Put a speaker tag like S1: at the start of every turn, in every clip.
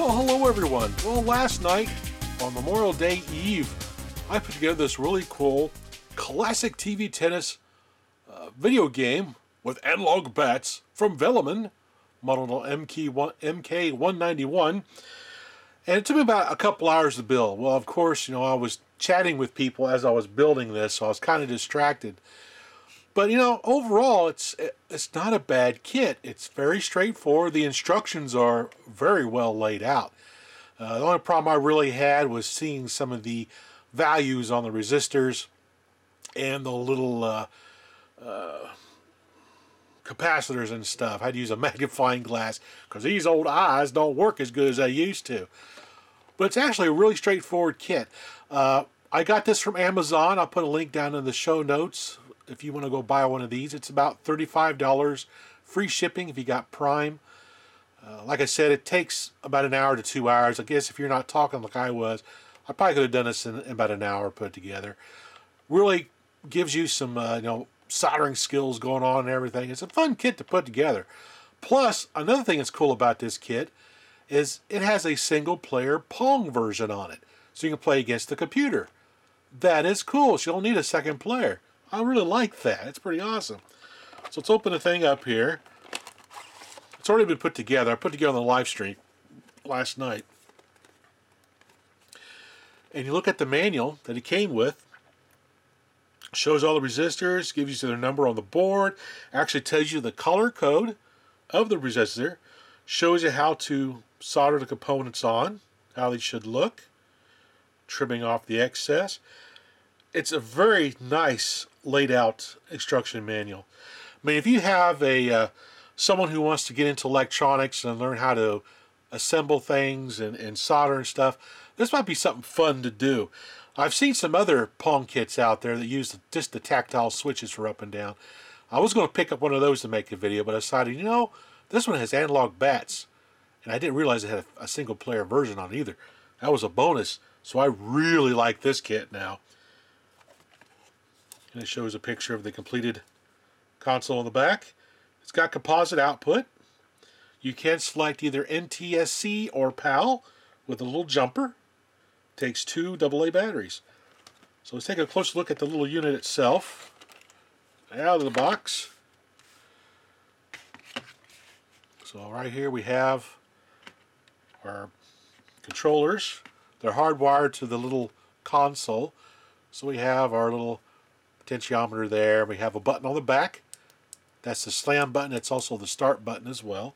S1: Well, hello everyone. Well, last night on Memorial Day Eve, I put together this really cool classic TV tennis uh, video game with analog bats from Velleman, model MK1, MK191. And it took me about a couple hours to build. Well, of course, you know, I was chatting with people as I was building this, so I was kind of distracted. But you know, overall, it's it's not a bad kit. It's very straightforward. The instructions are very well laid out. Uh, the only problem I really had was seeing some of the values on the resistors and the little uh, uh, capacitors and stuff. I had to use a magnifying glass because these old eyes don't work as good as they used to. But it's actually a really straightforward kit. Uh, I got this from Amazon. I'll put a link down in the show notes if you want to go buy one of these. It's about $35 free shipping if you got Prime. Uh, like I said, it takes about an hour to two hours. I guess if you're not talking like I was, I probably could have done this in, in about an hour put together. Really gives you some, uh, you know, soldering skills going on and everything. It's a fun kit to put together. Plus, another thing that's cool about this kit is it has a single player Pong version on it. So you can play against the computer. That is cool. So you don't need a second player. I really like that. It's pretty awesome. So let's open the thing up here. It's already been put together. I put together on the live stream last night. And you look at the manual that it came with. Shows all the resistors, gives you their number on the board, actually tells you the color code of the resistor, shows you how to solder the components on, how they should look, trimming off the excess. It's a very nice laid out instruction manual. I mean, if you have a uh, someone who wants to get into electronics and learn how to assemble things and, and solder and stuff, this might be something fun to do. I've seen some other Pong kits out there that use just the tactile switches for up and down. I was going to pick up one of those to make a video, but I decided, you know, this one has analog bats. And I didn't realize it had a, a single player version on either. That was a bonus. So I really like this kit now. And it shows a picture of the completed console on the back. It's got composite output. You can select either NTSC or PAL with a little jumper. Takes two AA batteries. So let's take a closer look at the little unit itself. Out of the box. So right here we have our controllers. They're hardwired to the little console. So we have our little potentiometer there. We have a button on the back. That's the slam button. It's also the start button as well.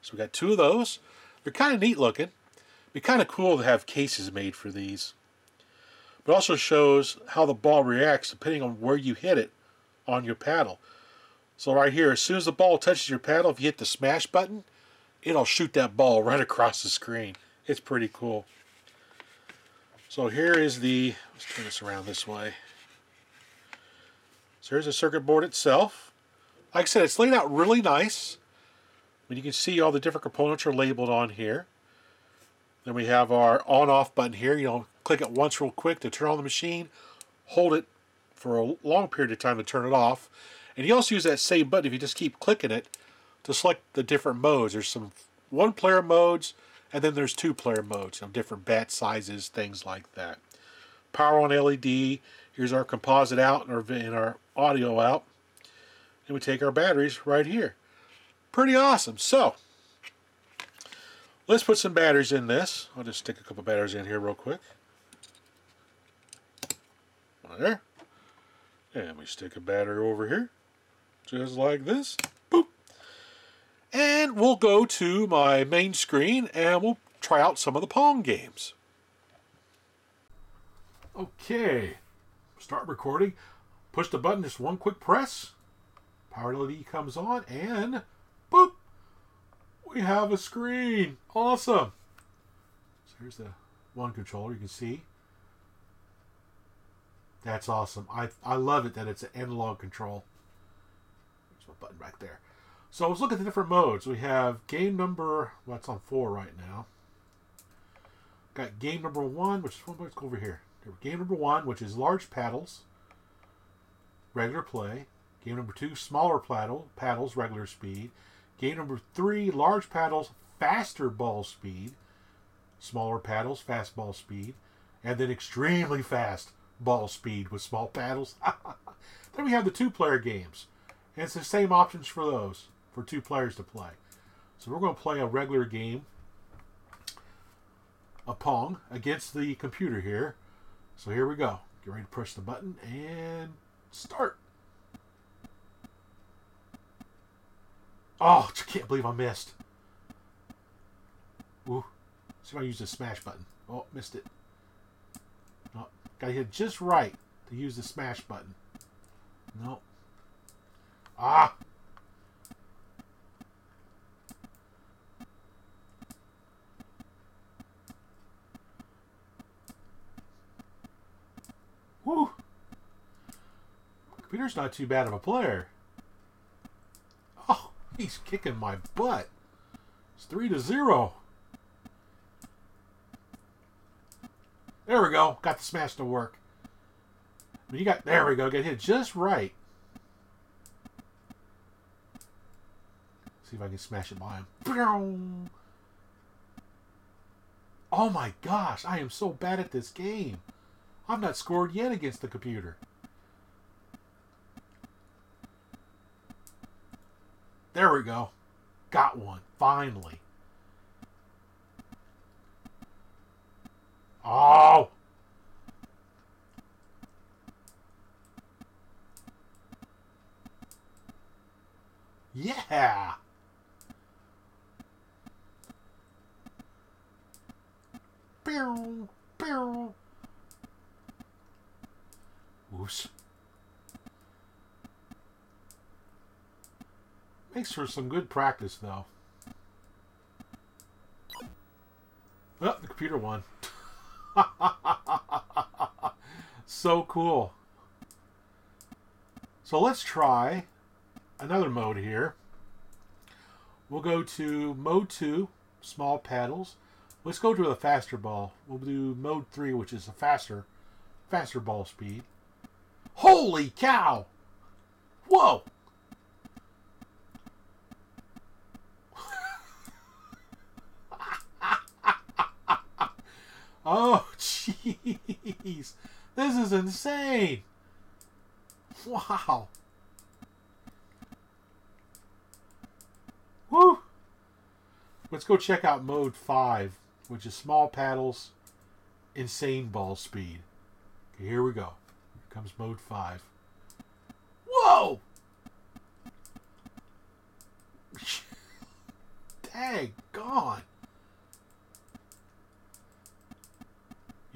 S1: So we got two of those. They're kind of neat looking. It'd be kind of cool to have cases made for these. But also shows how the ball reacts depending on where you hit it on your paddle. So right here, as soon as the ball touches your paddle, if you hit the smash button, it'll shoot that ball right across the screen. It's pretty cool. So here is the, let's turn this around this way. So here's the circuit board itself. Like I said, it's laid out really nice. Mean, you can see all the different components are labeled on here. Then we have our on-off button here. You know, click it once real quick to turn on the machine. Hold it for a long period of time to turn it off. And you also use that same button if you just keep clicking it to select the different modes. There's some one-player modes, and then there's two-player modes, know, different bat sizes, things like that. Power on LED. Here's our composite out and our, and our audio out. And we take our batteries right here. Pretty awesome. So, let's put some batteries in this. I'll just stick a couple batteries in here real quick. There. And we stick a battery over here. Just like this. Boop. And we'll go to my main screen and we'll try out some of the Pong games. Okay. Start recording. Push the button, just one quick press. Power LED comes on, and boop, we have a screen. Awesome. So here's the one controller. You can see. That's awesome. I I love it that it's an analog control. There's my button right there. So let's look at the different modes. We have game number. What's well, on four right now? Got game number one, which is one, let's go over here. Game number one, which is large paddles regular play. Game number two, smaller paddle, paddles, regular speed. Game number three, large paddles, faster ball speed. smaller paddles, fast ball speed, and then extremely fast ball speed with small paddles. then we have the two player games. And it's the same options for those, for two players to play. So we're going to play a regular game, a Pong, against the computer here. So here we go. Get ready to push the button and start. Oh, I can't believe I missed. Ooh. See if I use the smash button. Oh, missed it. Oh, gotta hit just right to use the smash button. No. Ah! Whew. Computer's not too bad of a player. Oh, he's kicking my butt. It's three to zero. There we go. Got the smash to work. You got there we go. Get hit just right. See if I can smash it by him. Oh my gosh, I am so bad at this game. I've not scored yet against the computer. There we go. Got one, finally. Oh! Yeah! Pew, pew. Oops. Makes for some good practice, though. Oh, the computer won. so cool. So let's try another mode here. We'll go to mode 2, small paddles. Let's go to a faster ball. We'll do mode 3, which is a faster, faster ball speed. Holy cow! Whoa! oh, jeez. This is insane. Wow. Woo! Let's go check out mode 5, which is small paddles, insane ball speed. Okay, here we go comes mode 5.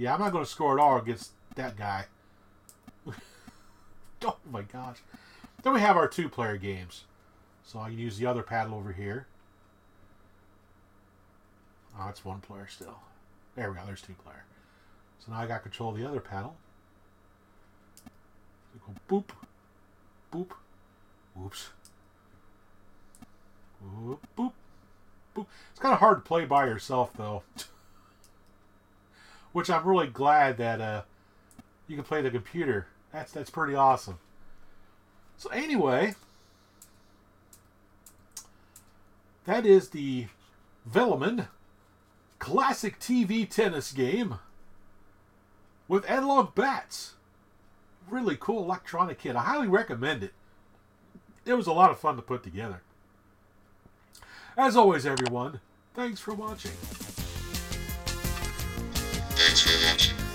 S1: Yeah, I'm not going to score at all against that guy. oh my gosh. Then we have our two player games. So I can use the other paddle over here. Oh, it's one player still. There we go, there's two player. So now I got control of the other paddle go boop, boop, oops, boop, boop, boop. It's kind of hard to play by yourself though, which I'm really glad that uh, you can play the computer. That's that's pretty awesome. So anyway, that is the Velleman classic TV tennis game with analog bats really cool electronic kit. I highly recommend it. It was a lot of fun to put together. As always, everyone, thanks for watching.
S2: Thanks for watching change.